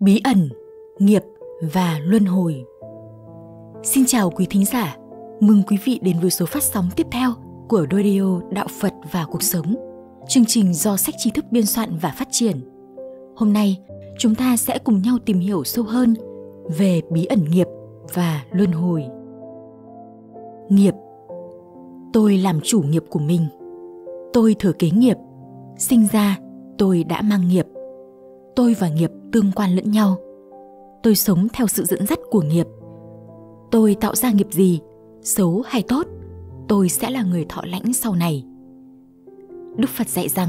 bí ẩn, nghiệp và luân hồi. Xin chào quý thính giả. Mừng quý vị đến với số phát sóng tiếp theo của radio đạo phật và cuộc sống, chương trình do sách tri thức biên soạn và phát triển. Hôm nay, chúng ta sẽ cùng nhau tìm hiểu sâu hơn về bí ẩn nghiệp và luân hồi. Nghiệp. Tôi làm chủ nghiệp của mình. Tôi thừa kế nghiệp. Sinh ra, tôi đã mang nghiệp tôi và nghiệp tương quan lẫn nhau. Tôi sống theo sự dẫn dắt của nghiệp. Tôi tạo ra nghiệp gì, xấu hay tốt, tôi sẽ là người thọ lãnh sau này. Đức phật dạy rằng,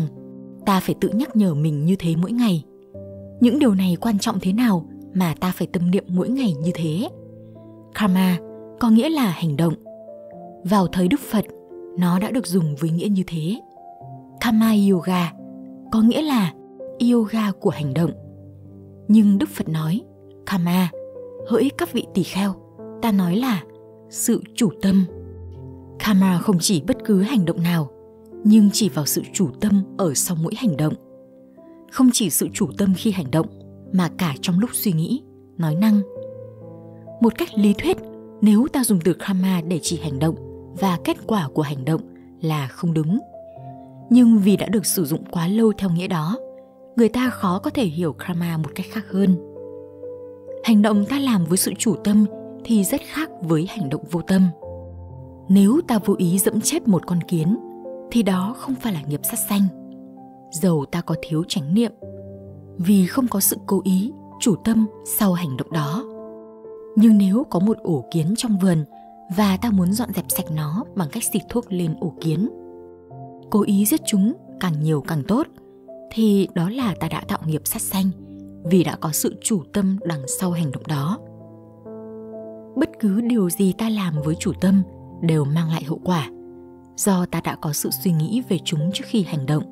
ta phải tự nhắc nhở mình như thế mỗi ngày. Những điều này quan trọng thế nào mà ta phải tâm niệm mỗi ngày như thế? Karma có nghĩa là hành động. Vào thời đức phật, nó đã được dùng với nghĩa như thế. Karma yoga có nghĩa là yoga của hành động. Nhưng đức phật nói Kama, hỡi các vị tỳ kheo ta nói là sự chủ tâm. Kama không chỉ bất cứ hành động nào nhưng chỉ vào sự chủ tâm ở sau mỗi hành động. Không chỉ sự chủ tâm khi hành động mà cả trong lúc suy nghĩ nói năng. Một cách lý thuyết nếu ta dùng từ karma để chỉ hành động và kết quả của hành động là không đúng. Nhưng vì đã được sử dụng quá lâu theo nghĩa đó người ta khó có thể hiểu karma một cách khác hơn. Hành động ta làm với sự chủ tâm thì rất khác với hành động vô tâm. Nếu ta vô ý dẫm chết một con kiến, thì đó không phải là nghiệp sát sanh. Dầu ta có thiếu chánh niệm, vì không có sự cố ý, chủ tâm sau hành động đó. Nhưng nếu có một ổ kiến trong vườn và ta muốn dọn dẹp sạch nó bằng cách xịt thuốc lên ổ kiến, cố ý giết chúng càng nhiều càng tốt thì đó là ta đã tạo nghiệp sát sanh, vì đã có sự chủ tâm đằng sau hành động đó. Bất cứ điều gì ta làm với chủ tâm đều mang lại hậu quả, do ta đã có sự suy nghĩ về chúng trước khi hành động.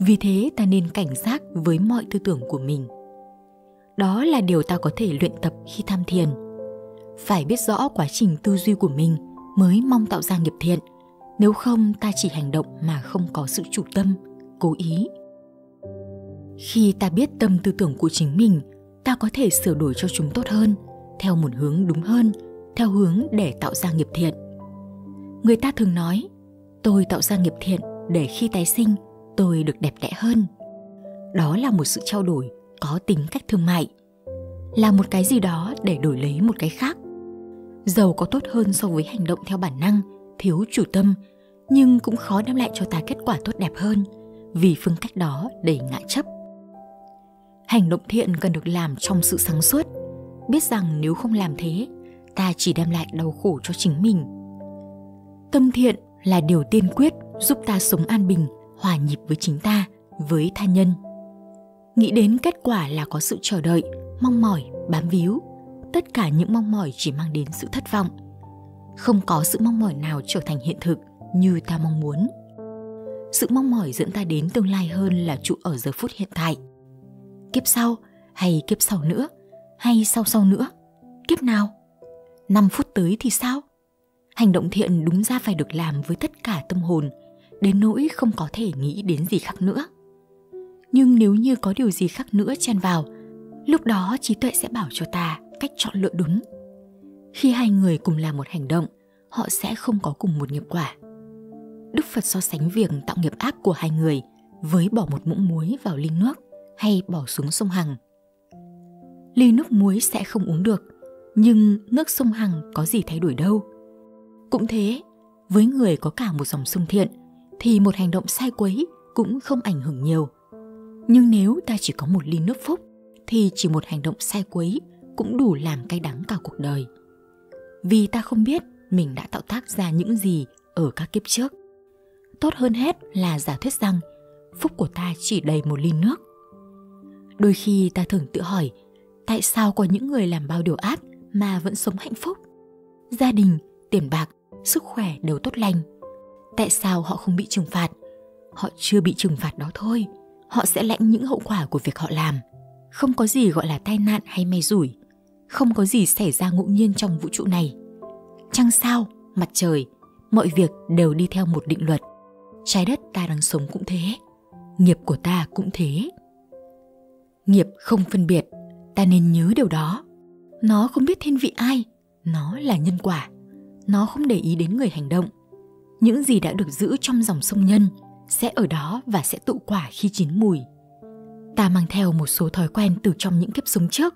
Vì thế ta nên cảnh giác với mọi tư tưởng của mình. Đó là điều ta có thể luyện tập khi tham thiền. Phải biết rõ quá trình tư duy của mình mới mong tạo ra nghiệp thiện, nếu không ta chỉ hành động mà không có sự chủ tâm, cố ý khi ta biết tâm tư tưởng của chính mình, ta có thể sửa đổi cho chúng tốt hơn, theo một hướng đúng hơn, theo hướng để tạo ra nghiệp thiện. Người ta thường nói, tôi tạo ra nghiệp thiện để khi tái sinh, tôi được đẹp đẽ hơn. Đó là một sự trao đổi có tính cách thương mại, là một cái gì đó để đổi lấy một cái khác. Giàu có tốt hơn so với hành động theo bản năng, thiếu chủ tâm, nhưng cũng khó đem lại cho ta kết quả tốt đẹp hơn vì phương cách đó đầy ngã chấp hành động thiện cần được làm trong sự sáng suốt. Biết rằng nếu không làm thế, ta chỉ đem lại đau khổ cho chính mình. Tâm thiện là điều tiên quyết giúp ta sống an bình, hòa nhịp với chính ta, với tha nhân. Nghĩ đến kết quả là có sự chờ đợi, mong mỏi, bám víu, tất cả những mong mỏi chỉ mang đến sự thất vọng. Không có sự mong mỏi nào trở thành hiện thực như ta mong muốn. Sự mong mỏi dẫn ta đến tương lai hơn là trụ ở giờ phút hiện tại kiếp sau hay kiếp sau nữa, hay sau sau nữa? Kiếp nào? 5 phút tới thì sao? Hành động thiện đúng ra phải được làm với tất cả tâm hồn, đến nỗi không có thể nghĩ đến gì khác nữa. Nhưng nếu như có điều gì khác nữa chen vào, lúc đó trí tuệ sẽ bảo cho ta cách chọn lựa đúng. Khi hai người cùng làm một hành động, họ sẽ không có cùng một nghiệp quả. Đức phật so sánh việc tạo nghiệp ác của hai người với bỏ một muỗng muối vào ly nước hay bỏ xuống sông hằng. Ly nước muối sẽ không uống được, nhưng nước sông hằng có gì thay đổi đâu. Cũng thế, với người có cả một dòng sông thiện, thì một hành động sai quấy cũng không ảnh hưởng nhiều. Nhưng nếu ta chỉ có một ly nước phúc, thì chỉ một hành động sai quấy cũng đủ làm cay đắng cả cuộc đời. Vì ta không biết mình đã tạo tác ra những gì ở các kiếp trước. Tốt hơn hết là giả thuyết rằng phúc của ta chỉ đầy một ly nước đôi khi ta thường tự hỏi, tại sao có những người làm bao điều ác mà vẫn sống hạnh phúc? Gia đình, tiền bạc, sức khỏe đều tốt lành. Tại sao họ không bị trừng phạt? Họ chưa bị trừng phạt đó thôi. Họ sẽ lãnh những hậu quả của việc họ làm. Không có gì gọi là tai nạn hay may rủi. Không có gì xảy ra ngẫu nhiên trong vũ trụ này. Trăng sao, mặt trời, mọi việc đều đi theo một định luật. Trái đất ta đang sống cũng thế, nghiệp của ta cũng thế nghiệp không phân biệt, ta nên nhớ điều đó. Nó không biết thiên vị ai, nó là nhân quả. Nó không để ý đến người hành động. Những gì đã được giữ trong dòng sông nhân sẽ ở đó và sẽ tụ quả khi chín mùi. Ta mang theo một số thói quen từ trong những kiếp sống trước,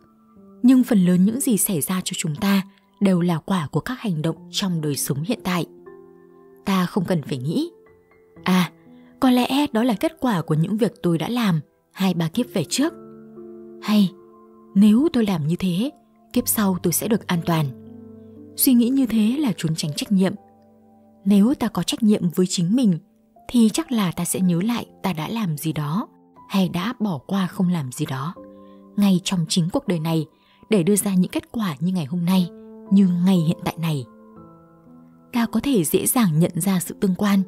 nhưng phần lớn những gì xảy ra cho chúng ta đều là quả của các hành động trong đời sống hiện tại. Ta không cần phải nghĩ à có lẽ đó là kết quả của những việc tôi đã làm hai ba kiếp về trước hay, nếu tôi làm như thế, kiếp sau tôi sẽ được an toàn. Suy nghĩ như thế là trốn tránh trách nhiệm. Nếu ta có trách nhiệm với chính mình, thì chắc là ta sẽ nhớ lại ta đã làm gì đó, hay đã bỏ qua không làm gì đó. Ngay trong chính cuộc đời này, để đưa ra những kết quả như ngày hôm nay, như ngay hiện tại này. Ta có thể dễ dàng nhận ra sự tương quan.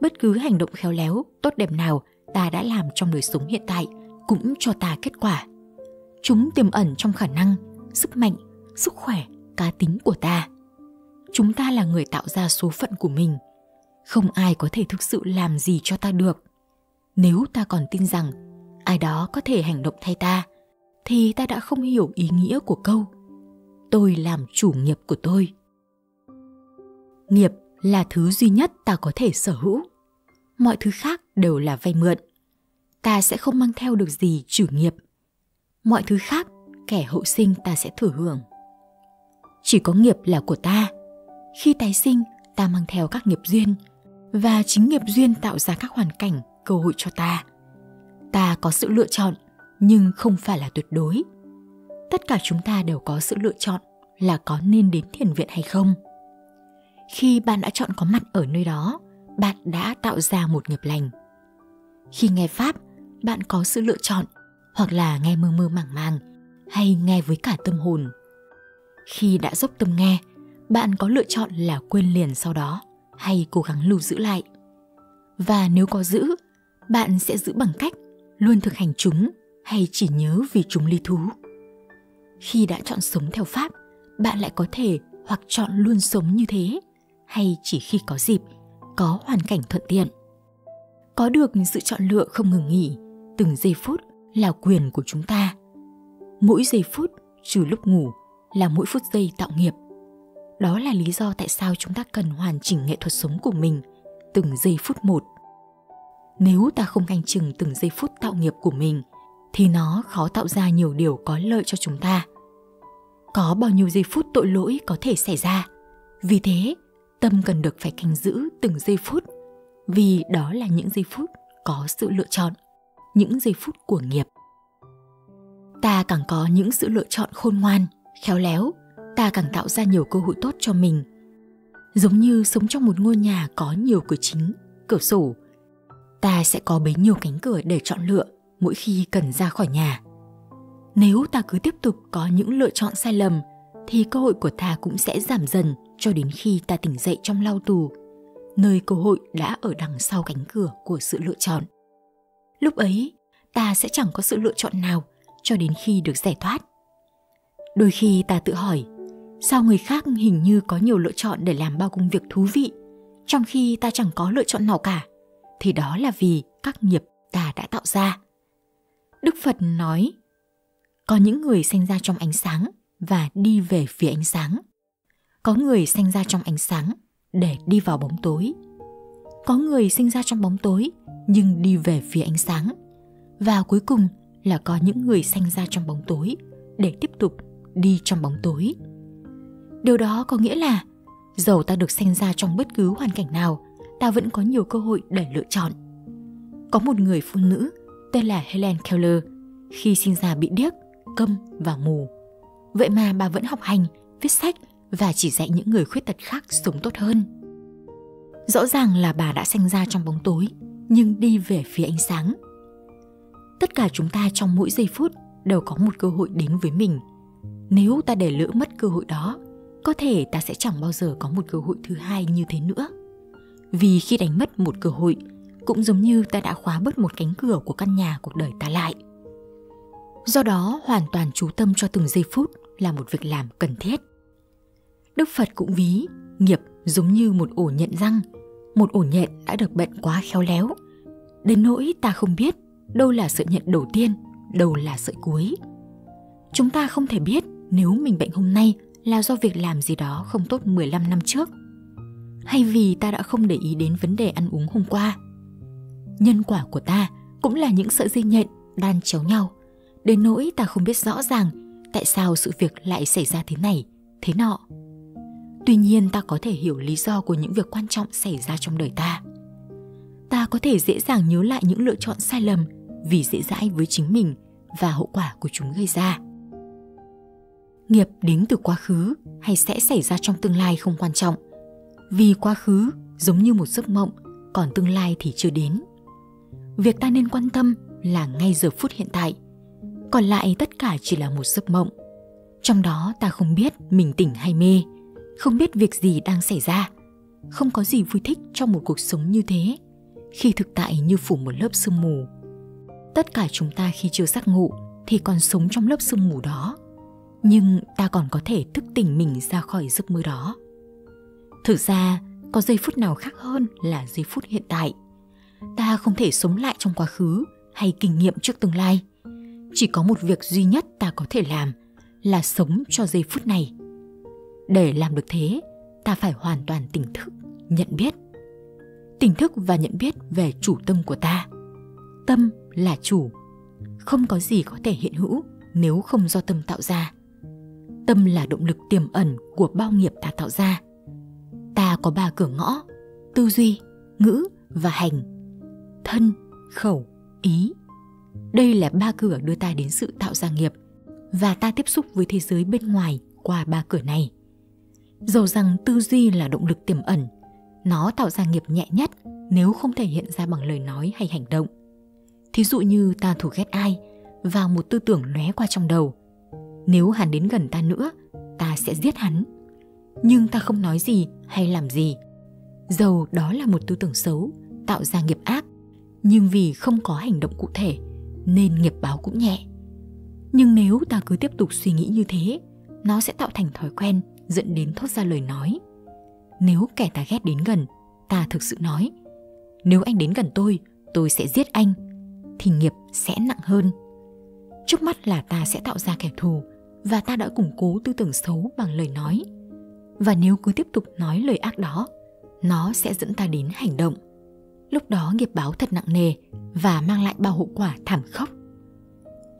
Bất cứ hành động khéo léo, tốt đẹp nào ta đã làm trong đời sống hiện tại cũng cho ta kết quả chúng tiềm ẩn trong khả năng, sức mạnh, sức khỏe, cá tính của ta. Chúng ta là người tạo ra số phận của mình. Không ai có thể thực sự làm gì cho ta được. Nếu ta còn tin rằng ai đó có thể hành động thay ta, thì ta đã không hiểu ý nghĩa của câu, tôi làm chủ nghiệp của tôi. Nghiệp là thứ duy nhất ta có thể sở hữu. Mọi thứ khác đều là vay mượn. Ta sẽ không mang theo được gì chủ nghiệp mọi thứ khác kẻ hậu sinh ta sẽ thừa hưởng. Chỉ có nghiệp là của ta. Khi tái sinh, ta mang theo các nghiệp duyên, và chính nghiệp duyên tạo ra các hoàn cảnh, cơ hội cho ta. Ta có sự lựa chọn, nhưng không phải là tuyệt đối. Tất cả chúng ta đều có sự lựa chọn là có nên đến thiền viện hay không. Khi bạn đã chọn có mặt ở nơi đó, bạn đã tạo ra một nghiệp lành. Khi nghe pháp, bạn có sự lựa chọn hoặc là nghe mơ mơ màng màng, hay nghe với cả tâm hồn. Khi đã dốc tâm nghe, bạn có lựa chọn là quên liền sau đó, hay cố gắng lưu giữ lại. Và nếu có giữ, bạn sẽ giữ bằng cách luôn thực hành chúng hay chỉ nhớ vì chúng ly thú. Khi đã chọn sống theo pháp, bạn lại có thể hoặc chọn luôn sống như thế, hay chỉ khi có dịp, có hoàn cảnh thuận tiện. Có được sự chọn lựa không ngừng nghỉ, từng giây phút là quyền của chúng ta. Mỗi giây phút, trừ lúc ngủ, là mỗi phút giây tạo nghiệp. Đó là lý do tại sao chúng ta cần hoàn chỉnh nghệ thuật sống của mình từng giây phút một. Nếu ta không canh chừng từng giây phút tạo nghiệp của mình, thì nó khó tạo ra nhiều điều có lợi cho chúng ta. Có bao nhiêu giây phút tội lỗi có thể xảy ra? Vì thế, tâm cần được phải canh giữ từng giây phút, vì đó là những giây phút có sự lựa chọn những giây phút của nghiệp. Ta càng có những sự lựa chọn khôn ngoan, khéo léo. Ta càng tạo ra nhiều cơ hội tốt cho mình. Giống như sống trong một ngôi nhà có nhiều cửa chính, cửa sổ, ta sẽ có bấy nhiêu cánh cửa để chọn lựa mỗi khi cần ra khỏi nhà. Nếu ta cứ tiếp tục có những lựa chọn sai lầm, thì cơ hội của ta cũng sẽ giảm dần cho đến khi ta tỉnh dậy trong lao tù, nơi cơ hội đã ở đằng sau cánh cửa của sự lựa chọn lúc ấy, ta sẽ chẳng có sự lựa chọn nào cho đến khi được giải thoát. Đôi khi ta tự hỏi, sao người khác hình như có nhiều lựa chọn để làm bao công việc thú vị, trong khi ta chẳng có lựa chọn nào cả. Thì đó là vì các nghiệp ta đã tạo ra. Đức phật nói, có những người sinh ra trong ánh sáng và đi về phía ánh sáng. Có người sinh ra trong ánh sáng để đi vào bóng tối. Có người sinh ra trong bóng tối nhưng đi về phía ánh sáng. Và cuối cùng là có những người sinh ra trong bóng tối, để tiếp tục đi trong bóng tối. Điều đó có nghĩa là, dầu ta được sinh ra trong bất cứ hoàn cảnh nào, ta vẫn có nhiều cơ hội để lựa chọn. Có một người phụ nữ tên là helen keller, khi sinh ra bị điếc, câm và mù. Vậy mà bà vẫn học hành, viết sách và chỉ dạy những người khuyết tật khác sống tốt hơn. Rõ ràng là bà đã sinh ra trong bóng tối nhưng đi về phía ánh sáng. Tất cả chúng ta trong mỗi giây phút đều có một cơ hội đến với mình. Nếu ta để lỡ mất cơ hội đó, có thể ta sẽ chẳng bao giờ có một cơ hội thứ hai như thế nữa. Vì khi đánh mất một cơ hội, cũng giống như ta đã khóa bớt một cánh cửa của căn nhà cuộc đời ta lại. Do đó, hoàn toàn chú tâm cho từng giây phút là một việc làm cần thiết. Đức phật cũng ví, nghiệp giống như một ổ nhận răng một ổ nhện đã được bệnh quá khéo léo đến nỗi ta không biết đâu là sợi nhện đầu tiên đâu là sợi cuối Chúng ta không thể biết nếu mình bệnh hôm nay là do việc làm gì đó không tốt 15 năm trước hay vì ta đã không để ý đến vấn đề ăn uống hôm qua. Nhân quả của ta cũng là những sợi dây nhện đan chéo nhau, đến nỗi ta không biết rõ ràng tại sao sự việc lại xảy ra thế này, thế nọ. Tuy nhiên ta có thể hiểu lý do của những việc quan trọng xảy ra trong đời ta. Ta có thể dễ dàng nhớ lại những lựa chọn sai lầm vì dễ dãi với chính mình và hậu quả của chúng gây ra. Nghiệp đến từ quá khứ hay sẽ xảy ra trong tương lai không quan trọng, vì quá khứ giống như một giấc mộng, còn tương lai thì chưa đến. Việc ta nên quan tâm là ngay giờ phút hiện tại, còn lại tất cả chỉ là một giấc mộng. Trong đó ta không biết mình tỉnh hay mê, không biết việc gì đang xảy ra, không có gì vui thích trong một cuộc sống như thế, khi thực tại như phủ một lớp sương mù. Tất cả chúng ta khi chưa giấc ngủ thì còn sống trong lớp sương mù đó, nhưng ta còn có thể thức tỉnh mình ra khỏi giấc mơ đó. Thực ra, có giây phút nào khác hơn là giây phút hiện tại. Ta không thể sống lại trong quá khứ hay kinh nghiệm trước tương lai. Chỉ có một việc duy nhất ta có thể làm là sống cho giây phút này. Để làm được thế, ta phải hoàn toàn tỉnh thức, nhận biết. Tỉnh thức và nhận biết về chủ tâm của ta. Tâm là chủ, không có gì có thể hiện hữu nếu không do tâm tạo ra. Tâm là động lực tiềm ẩn của bao nghiệp ta tạo ra ta có ba cửa ngõ tư duy ngữ và hành thân khẩu ý đây là ba cửa đưa ta đến sự tạo ra nghiệp và ta tiếp xúc với thế giới bên ngoài qua ba cửa này dầu rằng tư duy là động lực tiềm ẩn, nó tạo ra nghiệp nhẹ nhất nếu không thể hiện ra bằng lời nói hay hành động. Thí dụ như ta thù ghét ai và một tư tưởng lóe qua trong đầu. Nếu hắn đến gần ta nữa, ta sẽ giết hắn. Nhưng ta không nói gì hay làm gì. Dầu đó là một tư tưởng xấu, tạo ra nghiệp ác, nhưng vì không có hành động cụ thể nên nghiệp báo cũng nhẹ. Nhưng nếu ta cứ tiếp tục suy nghĩ như thế, nó sẽ tạo thành thói quen dẫn đến thốt ra lời nói. Nếu kẻ ta ghét đến gần, ta thực sự nói, nếu anh đến gần tôi tôi sẽ giết anh, thì nghiệp sẽ nặng hơn. Trước mắt là ta sẽ tạo ra kẻ thù, và ta đã củng cố tư tưởng xấu bằng lời nói. Và nếu cứ tiếp tục nói lời ác đó, nó sẽ dẫn ta đến hành động. Lúc đó nghiệp báo thật nặng nề và mang lại bao hậu quả thảm khốc.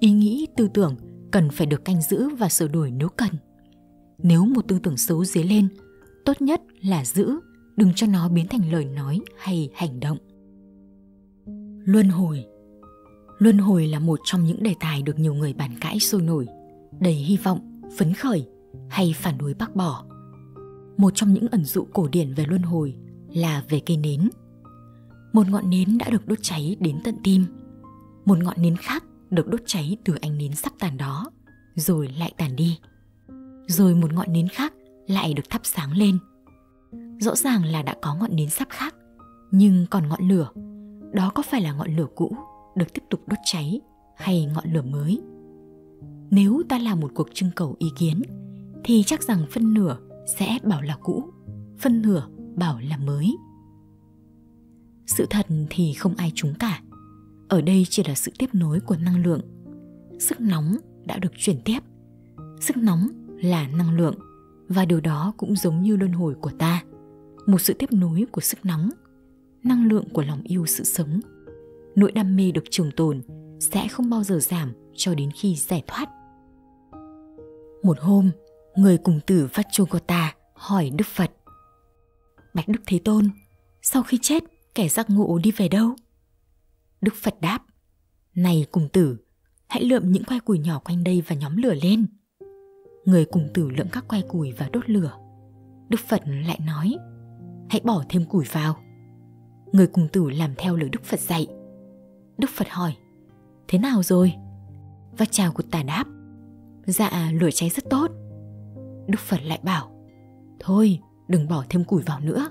Ý nghĩ, tư tưởng cần phải được canh giữ và sửa đổi nếu cần nếu một tư tưởng xấu dấy lên tốt nhất là giữ đừng cho nó biến thành lời nói hay hành động luân hồi luân hồi là một trong những đề tài được nhiều người bàn cãi sôi nổi đầy hy vọng phấn khởi hay phản đối bác bỏ một trong những ẩn dụ cổ điển về luân hồi là về cây nến. Một ngọn nến đã được đốt cháy đến tận tim. Một ngọn nến khác được đốt cháy từ ánh nến sắp tàn đó, rồi lại tàn đi. Rồi một ngọn nến khác lại được thắp sáng lên. Rõ ràng là đã có ngọn nến sắp khác, nhưng còn ngọn lửa, đó có phải là ngọn lửa cũ được tiếp tục đốt cháy hay ngọn lửa mới? Nếu ta làm một cuộc trưng cầu ý kiến, thì chắc rằng phân nửa sẽ bảo là cũ phân nửa bảo là mới sự thật thì không ai trúng cả ở đây chỉ là sự tiếp nối của năng lượng sức nóng đã được chuyển tiếp sức nóng là năng lượng và điều đó cũng giống như luân hồi của ta một sự tiếp nối của sức nóng năng lượng của lòng yêu sự sống nỗi đam mê được trường tồn sẽ không bao giờ giảm cho đến khi giải thoát một hôm người cùng tử vachogota hỏi Đức Phật. Bạch Đức Thế Tôn, sau khi chết, kẻ giác ngộ đi về đâu? Đức Phật đáp, này cùng tử, hãy lượm những que củi nhỏ quanh đây và nhóm lửa lên. Người cùng tử lượm các que củi và đốt lửa. Đức Phật lại nói, hãy bỏ thêm củi vào. Người cùng tử làm theo lời Đức Phật dạy. Đức Phật hỏi, thế nào rồi? Và chào của tà đáp, dạ lửa cháy rất tốt Đức Phật lại bảo Thôi đừng bỏ thêm củi vào nữa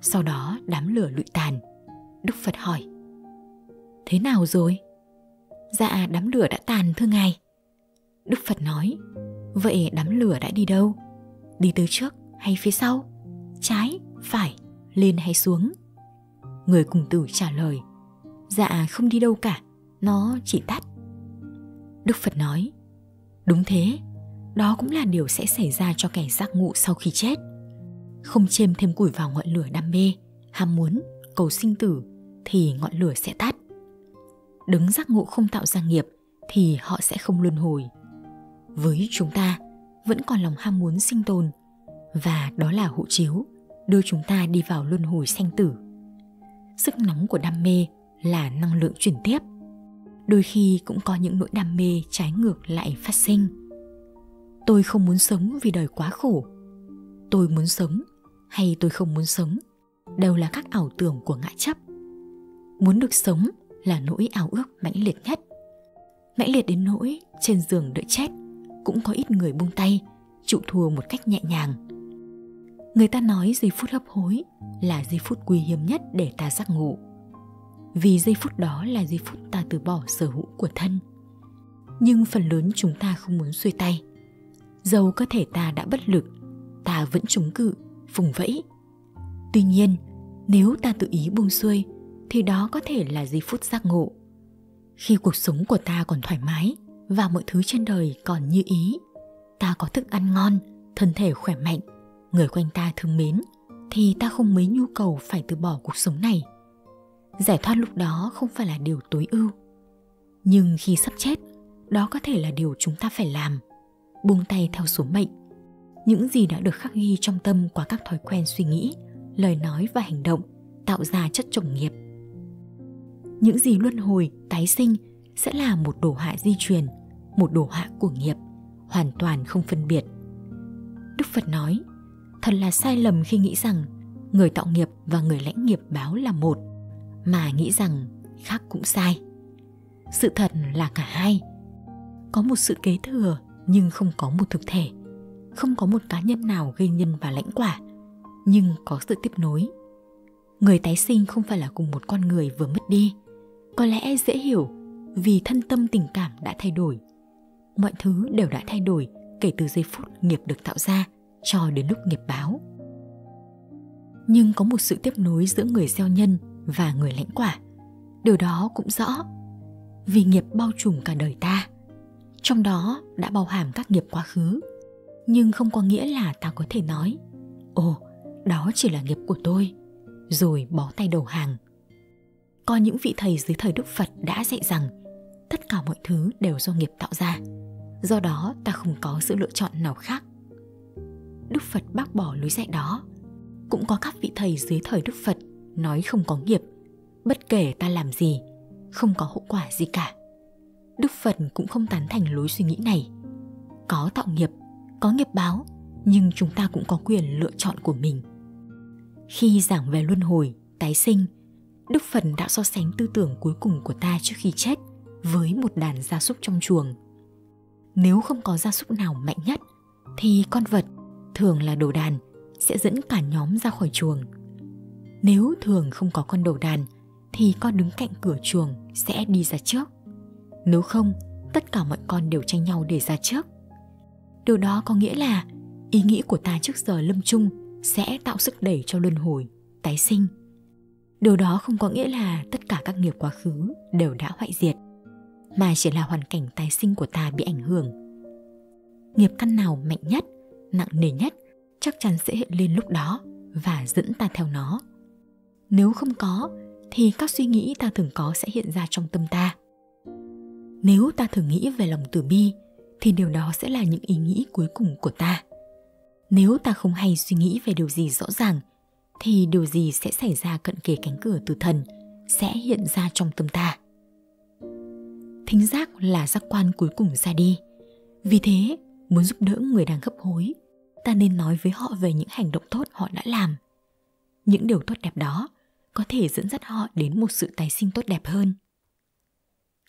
Sau đó đám lửa lụi tàn Đức Phật hỏi Thế nào rồi? Dạ đám lửa đã tàn thưa ngài Đức Phật nói Vậy đám lửa đã đi đâu? Đi từ trước hay phía sau? Trái, phải, lên hay xuống? Người cùng tử trả lời Dạ không đi đâu cả Nó chỉ tắt Đức Phật nói Đúng thế, đó cũng là điều sẽ xảy ra cho kẻ giác ngộ sau khi chết. Không chêm thêm củi vào ngọn lửa đam mê, ham muốn, cầu sinh tử thì ngọn lửa sẽ tắt. Đứng giác ngộ không tạo ra nghiệp thì họ sẽ không luân hồi. Với chúng ta, vẫn còn lòng ham muốn sinh tồn và đó là hộ chiếu đưa chúng ta đi vào luân hồi sanh tử. Sức nóng của đam mê là năng lượng chuyển tiếp. Đôi khi cũng có những nỗi đam mê trái ngược lại phát sinh. Tôi không muốn sống vì đời quá khổ. Tôi muốn sống hay tôi không muốn sống đều là các ảo tưởng của ngã chấp. Muốn được sống là nỗi ảo ước mãnh liệt nhất. Mãnh liệt đến nỗi trên giường đợi chết cũng có ít người buông tay, chịu thua một cách nhẹ nhàng. Người ta nói giây phút hấp hối là giây phút quý hiếm nhất để ta giác ngộ. Vì giây phút đó là giây phút ta từ bỏ sở hữu của thân. Nhưng phần lớn chúng ta không muốn xuôi tay. Dầu cơ thể ta đã bất lực, ta vẫn chống cự, phùng vẫy. Tuy nhiên, nếu ta tự ý buông xuôi, thì đó có thể là giây phút giác ngộ. Khi cuộc sống của ta còn thoải mái và mọi thứ trên đời còn như ý, ta có thức ăn ngon, thân thể khỏe mạnh, người quanh ta thương mến, thì ta không mấy nhu cầu phải từ bỏ cuộc sống này. Giải thoát lúc đó không phải là điều tối ưu. Nhưng khi sắp chết, đó có thể là điều chúng ta phải làm. Buông tay theo số mệnh. Những gì đã được khắc ghi trong tâm qua các thói quen suy nghĩ, lời nói và hành động tạo ra chất trồng nghiệp những gì luân hồi tái sinh sẽ là một đồ họa di truyền một đồ họa của nghiệp, hoàn toàn không phân biệt. Đức phật nói, thật là sai lầm khi nghĩ rằng người tạo nghiệp và người lãnh nghiệp báo là một, mà nghĩ rằng khác cũng sai. Sự thật là cả hai. Có một sự kế thừa, nhưng không có một thực thể. Không có một cá nhân nào gây nhân và lãnh quả, nhưng có sự tiếp nối. Người tái sinh không phải là cùng một con người vừa mất đi. Có lẽ dễ hiểu vì thân tâm tình cảm đã thay đổi mọi thứ đều đã thay đổi kể từ giây phút nghiệp được tạo ra cho đến lúc nghiệp báo. Nhưng có một sự tiếp nối giữa người gieo nhân và người lãnh quả. Điều đó cũng rõ. Vì nghiệp bao trùm cả đời ta, trong đó đã bao hàm các nghiệp quá khứ. Nhưng không có nghĩa là ta có thể nói, ồ, đó chỉ là nghiệp của tôi, rồi bó tay đầu hàng. Có những vị thầy dưới thời Đức Phật đã dạy rằng tất cả mọi thứ đều do nghiệp tạo ra. Do đó ta không có sự lựa chọn nào khác. Đức Phật bác bỏ lối dạy đó. Cũng có các vị thầy dưới thời Đức Phật nói không có nghiệp, bất kể ta làm gì, không có hậu quả gì cả. Đức Phật cũng không tán thành lối suy nghĩ này. Có tạo nghiệp, có nghiệp báo, nhưng chúng ta cũng có quyền lựa chọn của mình. Khi giảng về luân hồi, tái sinh – Đức Phật đã so sánh tư tưởng cuối cùng của ta trước khi chết với một đàn gia súc trong chuồng. Nếu không có gia súc nào mạnh nhất, thì con vật, thường là đồ đàn, sẽ dẫn cả nhóm ra khỏi chuồng. Nếu thường không có con đồ đàn, thì con đứng cạnh cửa chuồng sẽ đi ra trước. Nếu không, tất cả mọi con đều tranh nhau để ra trước. Điều đó có nghĩa là ý nghĩ của ta trước giờ lâm chung sẽ tạo sức đẩy cho luân hồi, tái sinh – điều đó không có nghĩa là tất cả các nghiệp quá khứ đều đã hoại diệt mà chỉ là hoàn cảnh tái sinh của ta bị ảnh hưởng. Nghiệp căn nào mạnh nhất, nặng nề nhất, chắc chắn sẽ hiện lên lúc đó và dẫn ta theo nó. Nếu không có, thì các suy nghĩ ta thường có sẽ hiện ra trong tâm ta. Nếu ta thường nghĩ về lòng từ bi, thì điều đó sẽ là những ý nghĩ cuối cùng của ta. Nếu ta không hay suy nghĩ về điều gì rõ ràng, thì điều gì sẽ xảy ra cận kề cánh cửa từ thần sẽ hiện ra trong tâm ta thính giác là giác quan cuối cùng ra đi. Vì thế, muốn giúp đỡ người đang hấp hối, ta nên nói với họ về những hành động tốt họ đã làm. Những điều tốt đẹp đó có thể dẫn dắt họ đến một sự tái sinh tốt đẹp hơn.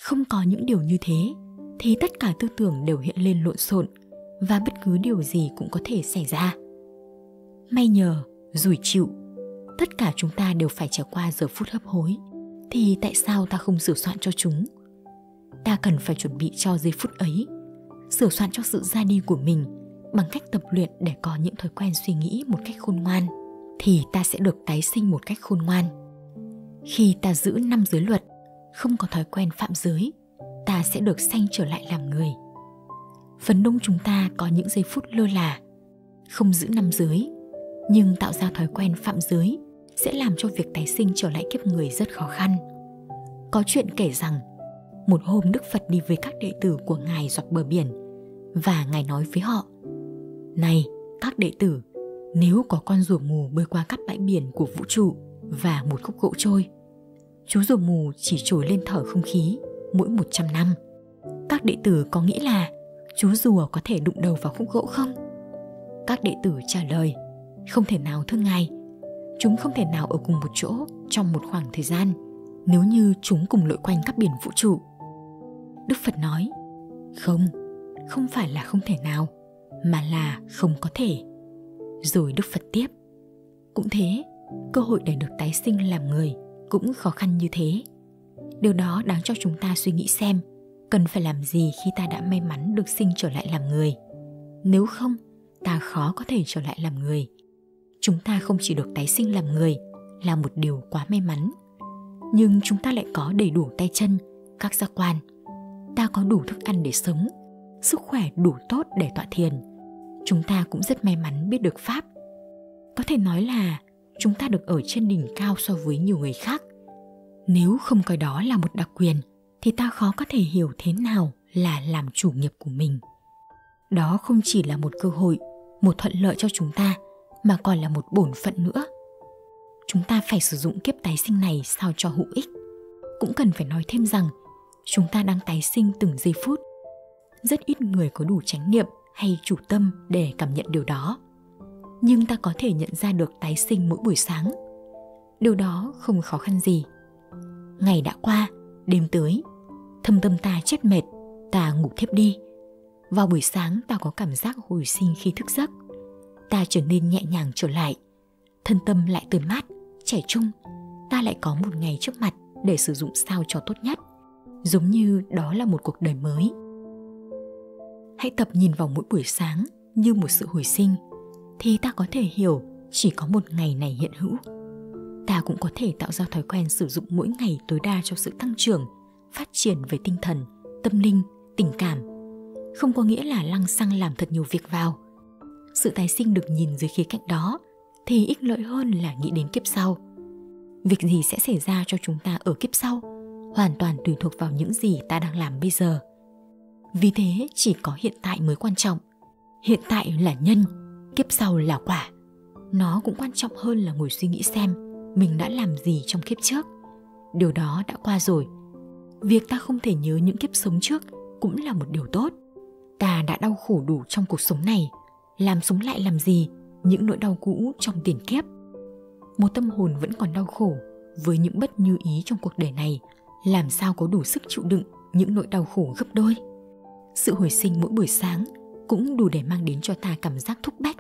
Không có những điều như thế, thì tất cả tư tưởng đều hiện lên lộn xộn và bất cứ điều gì cũng có thể xảy ra. May nhờ rủi chịu, tất cả chúng ta đều phải trải qua giờ phút hấp hối, thì tại sao ta không sửa soạn cho chúng? Ta cần phải chuẩn bị cho giây phút ấy. Sửa soạn cho sự ra đi của mình bằng cách tập luyện để có những thói quen suy nghĩ một cách khôn ngoan, thì ta sẽ được tái sinh một cách khôn ngoan. Khi ta giữ năm giới luật, không có thói quen phạm giới, ta sẽ được sanh trở lại làm người. Phần đông chúng ta có những giây phút lơ là, không giữ năm giới, nhưng tạo ra thói quen phạm giới sẽ làm cho việc tái sinh trở lại kiếp người rất khó khăn. Có chuyện kể rằng một hôm đức phật đi với các đệ tử của ngài dọc bờ biển và ngài nói với họ này các đệ tử nếu có con rùa mù bơi qua các bãi biển của vũ trụ và một khúc gỗ trôi chú rùa mù chỉ trồi lên thở không khí mỗi 100 năm. Các đệ tử có nghĩ là chú rùa có thể đụng đầu vào khúc gỗ không? Các đệ tử trả lời, không thể nào thưa ngài. Chúng không thể nào ở cùng một chỗ trong một khoảng thời gian nếu như chúng cùng lội quanh các biển vũ trụ. Đức Phật nói, không, không phải là không thể nào, mà là không có thể. Rồi Đức Phật tiếp, cũng thế, cơ hội để được tái sinh làm người cũng khó khăn như thế. Điều đó đáng cho chúng ta suy nghĩ xem cần phải làm gì khi ta đã may mắn được sinh trở lại làm người. Nếu không ta khó có thể trở lại làm người. Chúng ta không chỉ được tái sinh làm người là một điều quá may mắn. Nhưng chúng ta lại có đầy đủ tay chân các giác quan ta có đủ thức ăn để sống, sức khỏe đủ tốt để tọa thiền, chúng ta cũng rất may mắn biết được pháp. Có thể nói là chúng ta được ở trên đỉnh cao so với nhiều người khác. Nếu không coi đó là một đặc quyền, thì ta khó có thể hiểu thế nào là làm chủ nghiệp của mình. Đó không chỉ là một cơ hội, một thuận lợi cho chúng ta, mà còn là một bổn phận nữa. Chúng ta phải sử dụng kiếp tái sinh này sao cho hữu ích. Cũng cần phải nói thêm rằng chúng ta đang tái sinh từng giây phút. Rất ít người có đủ chánh niệm hay chủ tâm để cảm nhận điều đó. Nhưng ta có thể nhận ra được tái sinh mỗi buổi sáng. Điều đó không khó khăn gì. Ngày đã qua, đêm tới, thâm tâm ta chết mệt, ta ngủ thiếp đi. Vào buổi sáng ta có cảm giác hồi sinh khi thức giấc. Ta trở nên nhẹ nhàng trở lại. Thân tâm lại tươi mát, trẻ trung. Ta lại có một ngày trước mặt để sử dụng sao cho tốt nhất giống như đó là một cuộc đời mới. Hãy tập nhìn vào mỗi buổi sáng như một sự hồi sinh, thì ta có thể hiểu chỉ có một ngày này hiện hữu. Ta cũng có thể tạo ra thói quen sử dụng mỗi ngày tối đa cho sự tăng trưởng, phát triển về tinh thần, tâm linh, tình cảm. Không có nghĩa là lăng xăng làm thật nhiều việc vào. Sự tái sinh được nhìn dưới khía cạnh đó thì ích lợi hơn là nghĩ đến kiếp sau. Việc gì sẽ xảy ra cho chúng ta ở kiếp sau? Hoàn toàn tùy thuộc vào những gì ta đang làm bây giờ. Vì thế, chỉ có hiện tại mới quan trọng. Hiện tại là nhân, kiếp sau là quả. Nó cũng quan trọng hơn là ngồi suy nghĩ xem mình đã làm gì trong kiếp trước. Điều đó đã qua rồi. Việc ta không thể nhớ những kiếp sống trước cũng là một điều tốt. Ta đã đau khổ đủ trong cuộc sống này. Làm sống lại làm gì? Những nỗi đau cũ trong tiền kiếp. Một tâm hồn vẫn còn đau khổ với những bất như ý trong cuộc đời này làm sao có đủ sức chịu đựng những nỗi đau khổ gấp đôi? Sự hồi sinh mỗi buổi sáng cũng đủ để mang đến cho ta cảm giác thúc bách,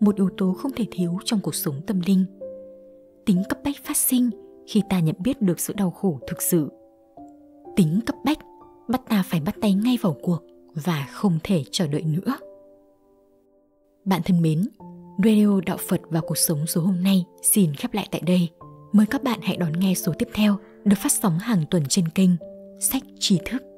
một yếu tố không thể thiếu trong cuộc sống tâm linh. Tính cấp bách phát sinh khi ta nhận biết được sự đau khổ thực sự. Tính cấp bách bắt ta phải bắt tay ngay vào cuộc và không thể chờ đợi nữa. Bạn thân mến, radio đạo phật và cuộc sống số hôm nay xin khép lại tại đây. Mời các bạn hãy đón nghe số tiếp theo được phát sóng hàng tuần trên kênh sách tri thức.